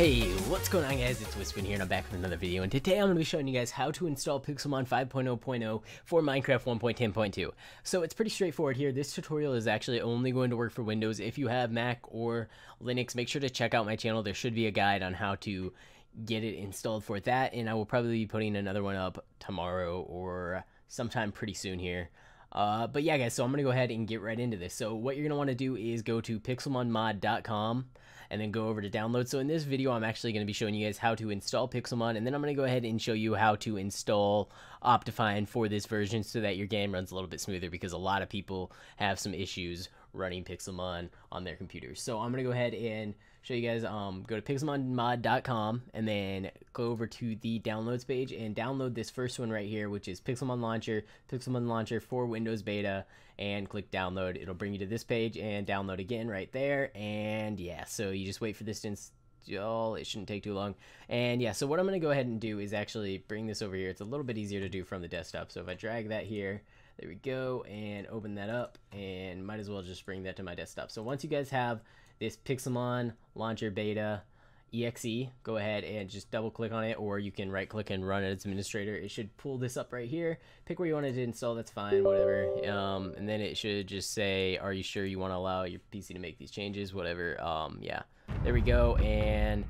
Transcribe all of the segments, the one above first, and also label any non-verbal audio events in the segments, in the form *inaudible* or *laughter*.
Hey, what's going on guys? It's Wispen here and I'm back with another video and today I'm going to be showing you guys how to install Pixelmon 5.0.0 for Minecraft 1.10.2. So it's pretty straightforward here. This tutorial is actually only going to work for Windows. If you have Mac or Linux, make sure to check out my channel. There should be a guide on how to get it installed for that and I will probably be putting another one up tomorrow or sometime pretty soon here. Uh, but yeah guys, so I'm going to go ahead and get right into this. So what you're going to want to do is go to pixelmonmod.com and then go over to download. So in this video, I'm actually going to be showing you guys how to install Pixelmon, and then I'm going to go ahead and show you how to install Optifine for this version so that your game runs a little bit smoother because a lot of people have some issues running Pixelmon on their computers. So I'm going to go ahead and show you guys um, go to pixelmonmod.com and then go over to the downloads page and download this first one right here which is pixelmon launcher pixelmon launcher for windows beta and click download. It'll bring you to this page and download again right there. And yeah so you just wait for this to install. It shouldn't take too long. And yeah so what i'm going to go ahead and do is actually bring this over here. It's a little bit easier to do from the desktop. So if i drag that here there we go and open that up and might as well just bring that to my desktop. So once you guys have this Pixelmon Launcher Beta exe go ahead and just double click on it or you can right click and run it as administrator. It should pull this up right here. Pick where you want it to install that's fine whatever. Um, and then it should just say are you sure you want to allow your pc to make these changes? Whatever um, yeah. There we go and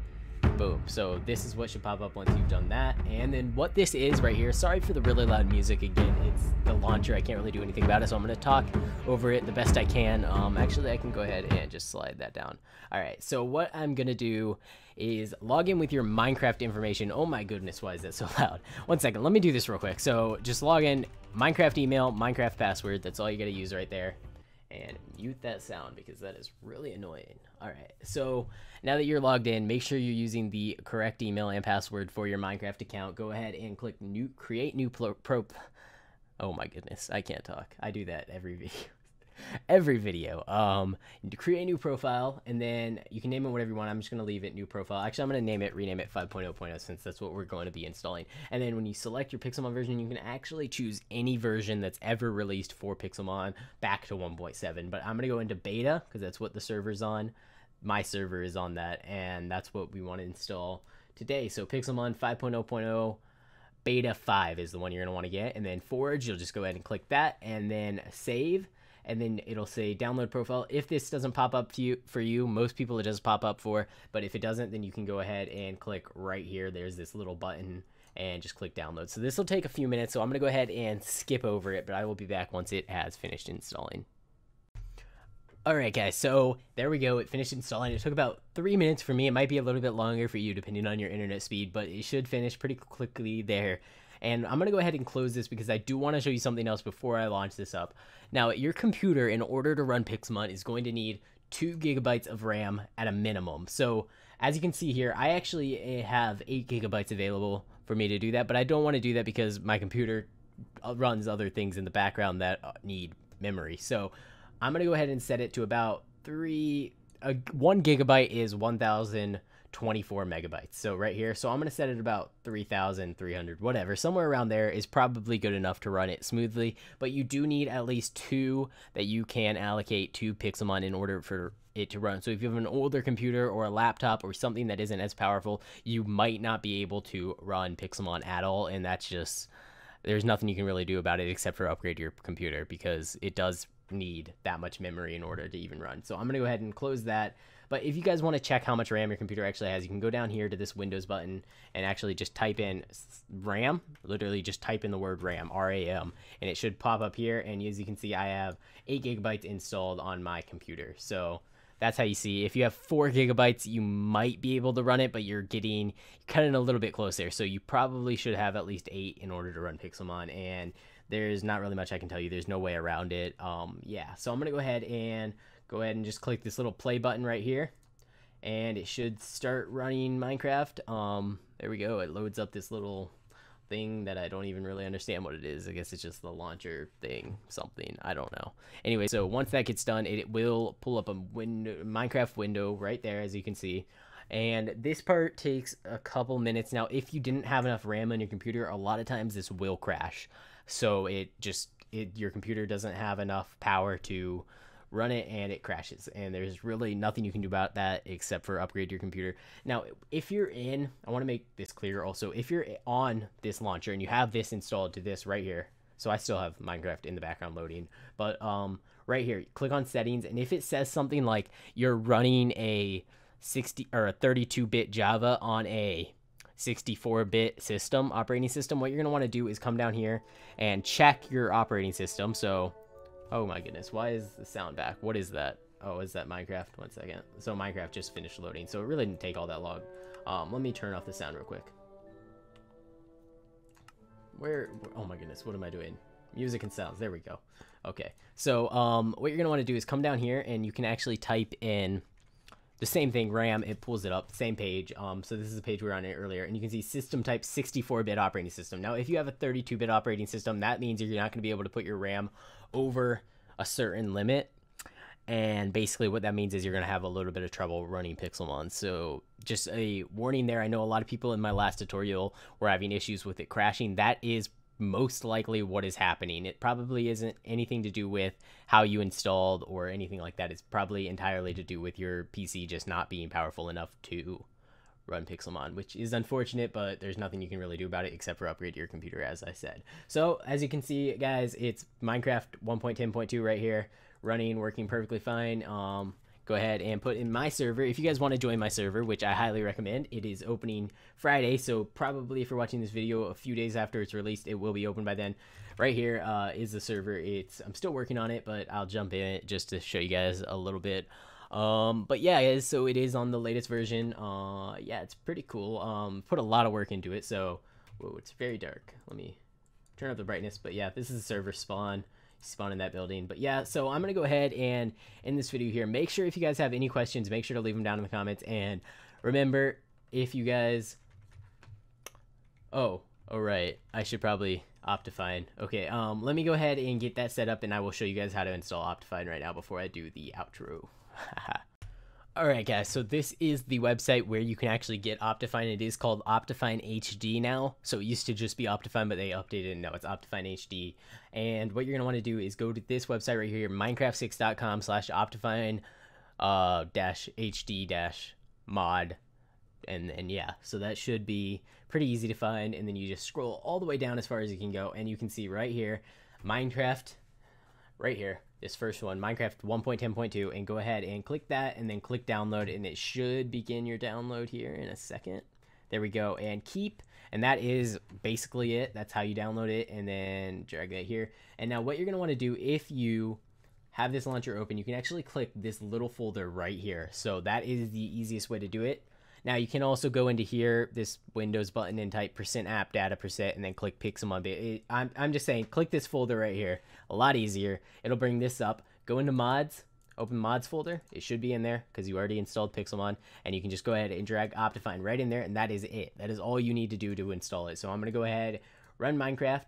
boom. So this is what should pop up once you've done that. And then what this is right here sorry for the really loud music again. It's the launcher. I can't really do anything about it so i'm going to talk over it the best i can. Um, actually i can go ahead and just slide that down. All right so what i'm going to do is log in with your minecraft information. Oh my goodness why is that so *laughs* loud? One second let me do this real quick. So just log in minecraft email minecraft password that's all you got to use right there and mute that sound because that is really annoying. All right, so now that you're logged in, make sure you're using the correct email and password for your Minecraft account. Go ahead and click new, create new pro. pro oh my goodness, I can't talk. I do that every *laughs* video every video. Um, to create a new profile, and then you can name it whatever you want. I'm just going to leave it new profile. Actually, I'm going to name it, rename it 5.0.0 since that's what we're going to be installing. And then when you select your Pixelmon version, you can actually choose any version that's ever released for Pixelmon back to 1.7. But I'm going to go into beta because that's what the server's on. My server is on that, and that's what we want to install today. So Pixelmon 5.0.0 beta 5 is the one you're going to want to get and then forge you'll just go ahead and click that and then save and then it'll say download profile. If this doesn't pop up to you for you, most people it does pop up for, but if it doesn't, then you can go ahead and click right here. There's this little button and just click download. So this will take a few minutes, so I'm gonna go ahead and skip over it, but I will be back once it has finished installing. Alright guys, so there we go, it finished installing. It took about three minutes for me. It might be a little bit longer for you depending on your internet speed, but it should finish pretty quickly there. And I'm going to go ahead and close this because I do want to show you something else before I launch this up. Now, your computer, in order to run Pixelmon, is going to need 2 gigabytes of RAM at a minimum. So, as you can see here, I actually eh, have 8 gigabytes available for me to do that, but I don't want to do that because my computer uh, runs other things in the background that uh, need memory. So, I'm going to go ahead and set it to about 3 uh, 1 gigabyte is 1000 24 megabytes. So right here, so I'm going to set it about 3,300, whatever. Somewhere around there is probably good enough to run it smoothly, but you do need at least two that you can allocate to Pixelmon in order for it to run. So if you have an older computer or a laptop or something that isn't as powerful, you might not be able to run Pixelmon at all, and that's just there's nothing you can really do about it except for upgrade your computer because it does need that much memory in order to even run. So I'm going to go ahead and close that. But if you guys want to check how much RAM your computer actually has, you can go down here to this Windows button and actually just type in RAM, literally just type in the word RAM, R-A-M, and it should pop up here. And as you can see, I have 8 gigabytes installed on my computer. So that's how you see. If you have 4 gigabytes, you might be able to run it, but you're getting cutting a little bit close there. So you probably should have at least 8 in order to run Pixelmon. And there's not really much I can tell you. There's no way around it. Um, yeah, so I'm going to go ahead and go ahead and just click this little play button right here and it should start running Minecraft. Um, there we go. It loads up this little thing that I don't even really understand what it is. I guess it's just the launcher thing, something. I don't know. Anyway, so once that gets done, it, will pull up a window, Minecraft window right there, as you can see. And this part takes a couple minutes. Now, if you didn't have enough RAM on your computer, a lot of times this will crash. So it just, it, your computer doesn't have enough power to run it and it crashes. And there's really nothing you can do about that except for upgrade your computer. Now if you're in i want to make this clear also if you're on this launcher and you have this installed to this right here so i still have minecraft in the background loading but um right here click on settings and if it says something like you're running a 60 or a 32-bit java on a 64-bit system operating system what you're going to want to do is come down here and check your operating system. So Oh my goodness, why is the sound back? What is that? Oh, is that Minecraft? One second. So Minecraft just finished loading, so it really didn't take all that long. Um, let me turn off the sound real quick. Where, oh my goodness, what am I doing? Music and sounds, there we go. Okay, so um, what you're want to do is come down here and you can actually type in the same thing, RAM, it pulls it up, same page. Um, so this is the page we were on earlier, and you can see system type 64-bit operating system. Now, if you have a 32-bit operating system, that means you're not going to be able to put your RAM over a certain limit. And basically what that means is you're going to have a little bit of trouble running Pixelmon. So just a warning there. I know a lot of people in my last tutorial were having issues with it crashing. That is most likely what is happening. It probably isn't anything to do with how you installed or anything like that. It's probably entirely to do with your PC just not being powerful enough to run Pixelmon, which is unfortunate, but there's nothing you can really do about it except for upgrade your computer, as I said. So, as you can see, guys, it's Minecraft 1.10.2 right here, running, working perfectly fine. Um, go ahead and put in my server. If you guys want to join my server, which I highly recommend, it is opening Friday. So probably if you're watching this video a few days after it's released, it will be open by then. Right here uh, is the server. It's I'm still working on it, but I'll jump in it just to show you guys a little bit. Um, but yeah, so it is on the latest version. Uh, yeah, it's pretty cool. Um, put a lot of work into it. So, whoa, it's very dark. Let me turn up the brightness. But yeah, this is a server spawn spawn in that building. But yeah, so I'm going to go ahead and in this video here, make sure if you guys have any questions, make sure to leave them down in the comments. And remember, if you guys... Oh, all right. I should probably Optifine. Okay, um, let me go ahead and get that set up and I will show you guys how to install Optifine right now before I do the outro. *laughs* Alright guys, so this is the website where you can actually get Optifine. It is called Optifine HD now. So it used to just be Optifine, but they updated and now it's Optifine HD. And what you're going to want to do is go to this website right here, minecraft6.com slash Optifine uh, dash HD dash mod. And then yeah, so that should be pretty easy to find. And then you just scroll all the way down as far as you can go. And you can see right here, Minecraft right here this first one, Minecraft 1.10.2, and go ahead and click that and then click download, and it should begin your download here in a second. There we go, and keep, and that is basically it. That's how you download it, and then drag that here. And now what you're going to want to do if you have this launcher open, you can actually click this little folder right here. So that is the easiest way to do it. Now you can also go into here, this Windows button and type percent app data percent and then click Pixelmon. I'm, I'm just saying, click this folder right here. A lot easier. It'll bring this up. Go into mods, open mods folder. It should be in there because you already installed Pixelmon and you can just go ahead and drag Optifine right in there and that is it. That is all you need to do to install it. So I'm going to go ahead, run Minecraft.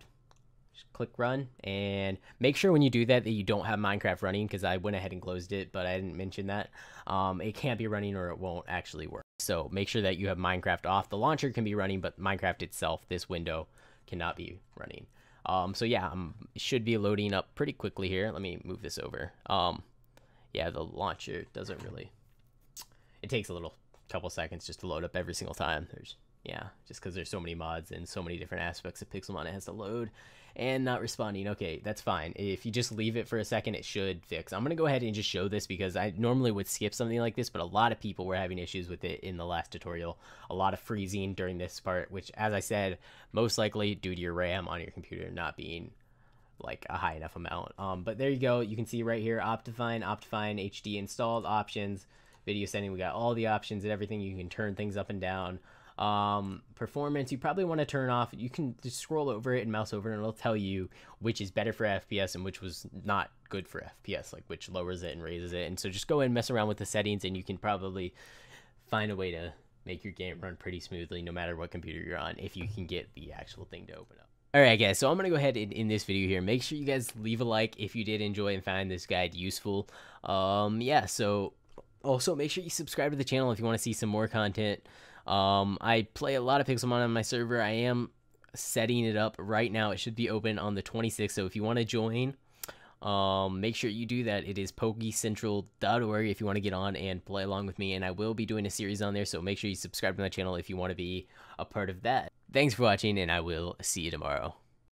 Just click run and make sure when you do that that you don't have Minecraft running because I went ahead and closed it, but I didn't mention that. Um, it can't be running or it won't actually work. So make sure that you have Minecraft off. The launcher can be running, but Minecraft itself, this window, cannot be running. Um, so yeah, um, should be loading up pretty quickly here. Let me move this over. Um, yeah, the launcher doesn't really. It takes a little couple seconds just to load up every single time. There's yeah, just because there's so many mods and so many different aspects of Pixelmon it has to load and not responding. Okay, that's fine. If you just leave it for a second, it should fix. I'm going to go ahead and just show this because I normally would skip something like this, but a lot of people were having issues with it in the last tutorial. A lot of freezing during this part, which, as I said, most likely due to your RAM on your computer not being like a high enough amount. Um, but there you go. You can see right here, Optifine, Optifine HD installed options, video setting. We got all the options and everything. You can turn things up and down. Um, performance, you probably want to turn off. You can just scroll over it and mouse over, and it'll tell you which is better for FPS and which was not good for FPS, like which lowers it and raises it. And so just go and mess around with the settings, and you can probably find a way to make your game run pretty smoothly no matter what computer you're on if you can get the actual thing to open up. Alright guys, so I'm going to go ahead and in this video here, make sure you guys leave a like if you did enjoy and find this guide useful. Um, yeah, so also make sure you subscribe to the channel if you want to see some more content. Um, I play a lot of Pixelmon on my server. I am setting it up right now. It should be open on the 26th. So if you want to join, um, make sure you do that. It is pokecentral.org if you want to get on and play along with me. And I will be doing a series on there, so make sure you subscribe to my channel if you want to be a part of that. Thanks for watching, and I will see you tomorrow.